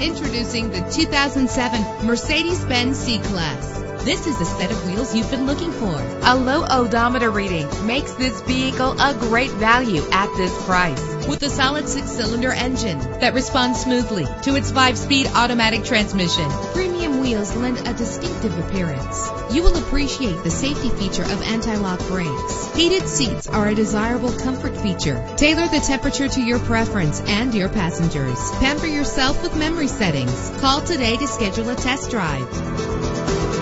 Introducing the 2007 Mercedes-Benz C-Class. This is the set of wheels you've been looking for. A low odometer reading makes this vehicle a great value at this price. With a solid six-cylinder engine that responds smoothly to its five-speed automatic transmission, premium wheels lend a distinctive appearance. You will appreciate the safety feature of anti-lock brakes. Heated seats are a desirable comfort feature. Tailor the temperature to your preference and your passengers. Pamper yourself with memory settings. Call today to schedule a test drive.